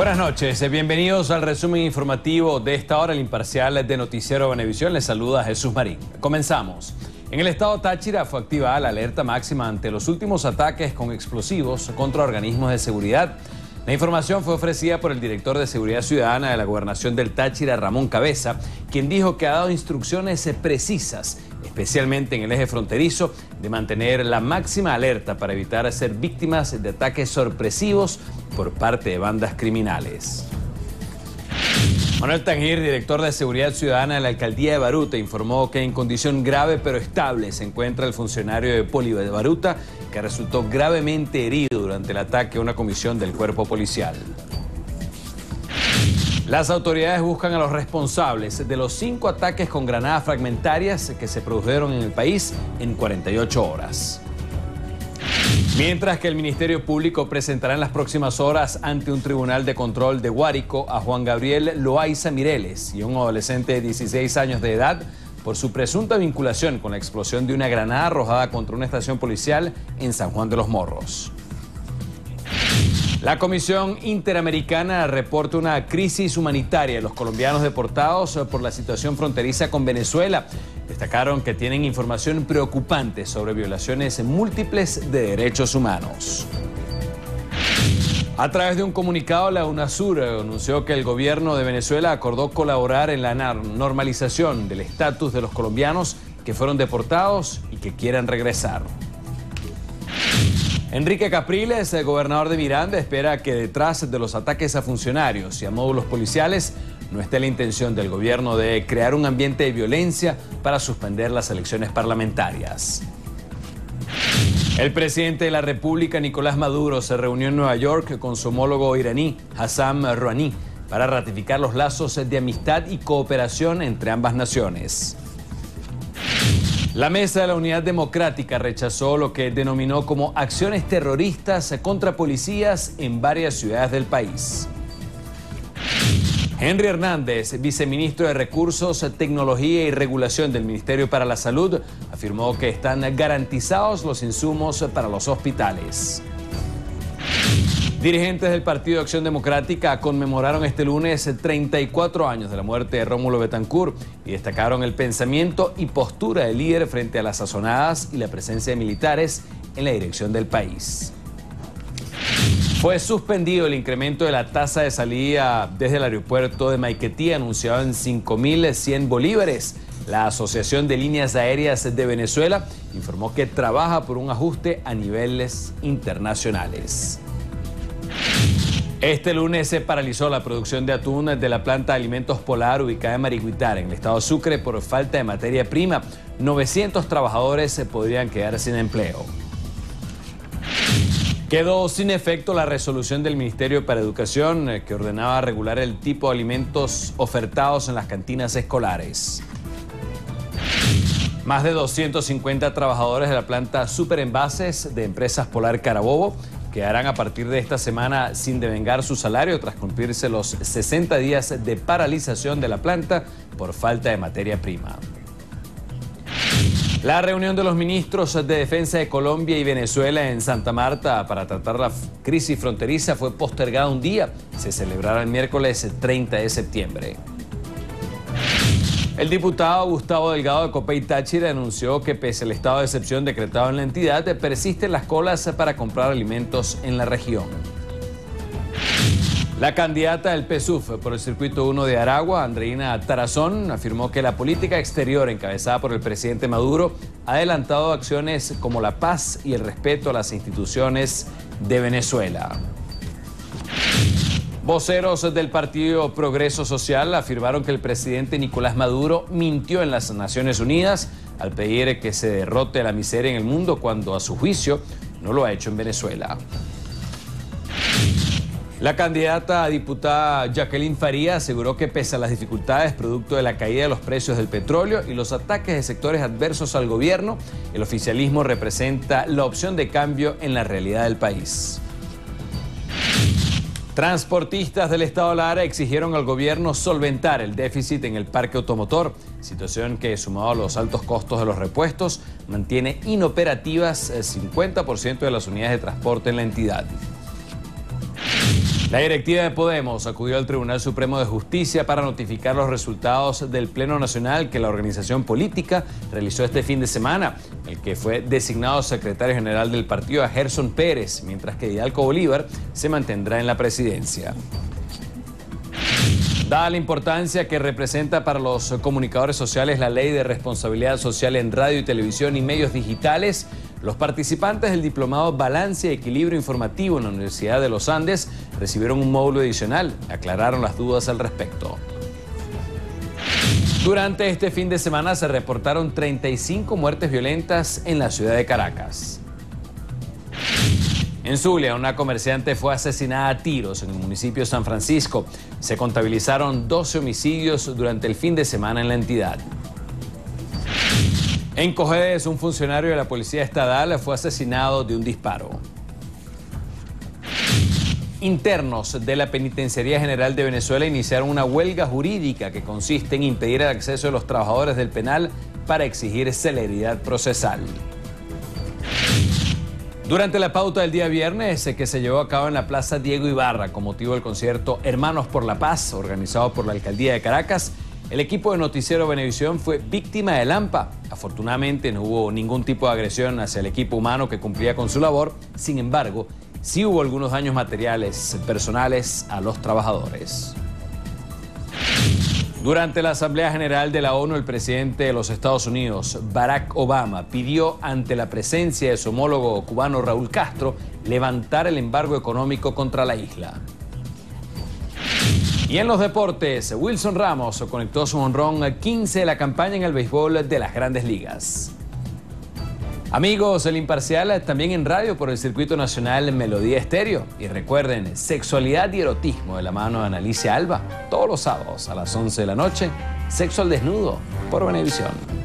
Buenas noches, bienvenidos al resumen informativo de esta hora, el imparcial de Noticiero Venevisión. Les saluda Jesús Marín. Comenzamos. En el estado Táchira fue activada la alerta máxima ante los últimos ataques con explosivos contra organismos de seguridad. La información fue ofrecida por el director de Seguridad Ciudadana de la Gobernación del Táchira, Ramón Cabeza, quien dijo que ha dado instrucciones precisas, especialmente en el eje fronterizo, de mantener la máxima alerta para evitar ser víctimas de ataques sorpresivos por parte de bandas criminales. Manuel Tangir, director de Seguridad Ciudadana de la Alcaldía de Baruta, informó que en condición grave pero estable se encuentra el funcionario de Poli de Baruta, que resultó gravemente herido durante el ataque a una comisión del cuerpo policial. Las autoridades buscan a los responsables de los cinco ataques con granadas fragmentarias que se produjeron en el país en 48 horas. Mientras que el Ministerio Público presentará en las próximas horas ante un tribunal de control de Guárico a Juan Gabriel Loaiza Mireles y un adolescente de 16 años de edad por su presunta vinculación con la explosión de una granada arrojada contra una estación policial en San Juan de los Morros. La Comisión Interamericana reporta una crisis humanitaria de los colombianos deportados por la situación fronteriza con Venezuela. Destacaron que tienen información preocupante sobre violaciones múltiples de derechos humanos. A través de un comunicado, la UNASUR anunció que el gobierno de Venezuela acordó colaborar en la normalización del estatus de los colombianos que fueron deportados y que quieran regresar. Enrique Capriles, el gobernador de Miranda, espera que detrás de los ataques a funcionarios y a módulos policiales no esté la intención del gobierno de crear un ambiente de violencia para suspender las elecciones parlamentarias. El presidente de la República, Nicolás Maduro, se reunió en Nueva York con su homólogo iraní, Hassan Rouhani, para ratificar los lazos de amistad y cooperación entre ambas naciones. La Mesa de la Unidad Democrática rechazó lo que denominó como acciones terroristas contra policías en varias ciudades del país. Henry Hernández, viceministro de Recursos, Tecnología y Regulación del Ministerio para la Salud, afirmó que están garantizados los insumos para los hospitales. Dirigentes del Partido Acción Democrática conmemoraron este lunes 34 años de la muerte de Rómulo Betancourt y destacaron el pensamiento y postura del líder frente a las sazonadas y la presencia de militares en la dirección del país. Fue suspendido el incremento de la tasa de salida desde el aeropuerto de Maiquetía, anunciado en 5.100 bolívares. La Asociación de Líneas Aéreas de Venezuela informó que trabaja por un ajuste a niveles internacionales. Este lunes se paralizó la producción de atún de la planta de alimentos polar ubicada en Mariguitar, en el estado Sucre, por falta de materia prima. 900 trabajadores se podrían quedar sin empleo. Quedó sin efecto la resolución del Ministerio para Educación eh, que ordenaba regular el tipo de alimentos ofertados en las cantinas escolares. Más de 250 trabajadores de la planta Superenvases de Empresas Polar Carabobo quedarán a partir de esta semana sin devengar su salario tras cumplirse los 60 días de paralización de la planta por falta de materia prima. La reunión de los ministros de Defensa de Colombia y Venezuela en Santa Marta para tratar la crisis fronteriza fue postergada un día. Se celebrará el miércoles 30 de septiembre. El diputado Gustavo Delgado de Copey Táchira anunció que pese al estado de excepción decretado en la entidad, persisten las colas para comprar alimentos en la región. La candidata del PSUF por el circuito 1 de Aragua, Andreina Tarazón, afirmó que la política exterior encabezada por el presidente Maduro ha adelantado acciones como la paz y el respeto a las instituciones de Venezuela. Voceros del Partido Progreso Social afirmaron que el presidente Nicolás Maduro mintió en las Naciones Unidas al pedir que se derrote la miseria en el mundo cuando a su juicio no lo ha hecho en Venezuela. La candidata a diputada Jacqueline Faría aseguró que pese a las dificultades producto de la caída de los precios del petróleo y los ataques de sectores adversos al gobierno, el oficialismo representa la opción de cambio en la realidad del país. Transportistas del Estado Lara exigieron al gobierno solventar el déficit en el parque automotor, situación que sumado a los altos costos de los repuestos mantiene inoperativas el 50% de las unidades de transporte en la entidad. La directiva de Podemos acudió al Tribunal Supremo de Justicia para notificar los resultados del Pleno Nacional que la organización política realizó este fin de semana, el que fue designado secretario general del partido a Gerson Pérez, mientras que Hidalgo Bolívar se mantendrá en la presidencia. Dada la importancia que representa para los comunicadores sociales la ley de responsabilidad social en radio y televisión y medios digitales, los participantes del diplomado Balance y Equilibrio Informativo en la Universidad de los Andes recibieron un módulo adicional. Aclararon las dudas al respecto. Durante este fin de semana se reportaron 35 muertes violentas en la ciudad de Caracas. En Zulia, una comerciante fue asesinada a tiros en el municipio de San Francisco. Se contabilizaron 12 homicidios durante el fin de semana en la entidad. En Cojedes, un funcionario de la Policía Estatal fue asesinado de un disparo. Internos de la Penitenciaría General de Venezuela iniciaron una huelga jurídica que consiste en impedir el acceso de los trabajadores del penal para exigir celeridad procesal. Durante la pauta del día viernes eh, que se llevó a cabo en la Plaza Diego Ibarra con motivo del concierto Hermanos por la Paz, organizado por la Alcaldía de Caracas, el equipo de Noticiero Benevisión fue víctima de Lampa. Afortunadamente no hubo ningún tipo de agresión hacia el equipo humano que cumplía con su labor, sin embargo, sí hubo algunos daños materiales personales a los trabajadores. Durante la Asamblea General de la ONU, el presidente de los Estados Unidos, Barack Obama, pidió ante la presencia de su homólogo cubano Raúl Castro levantar el embargo económico contra la isla. Y en los deportes, Wilson Ramos conectó su honrón a 15 de la campaña en el béisbol de las grandes ligas. Amigos, el imparcial también en radio por el circuito nacional Melodía Estéreo. Y recuerden, sexualidad y erotismo de la mano de Analicia Alba, todos los sábados a las 11 de la noche, sexo al desnudo por Venevisión.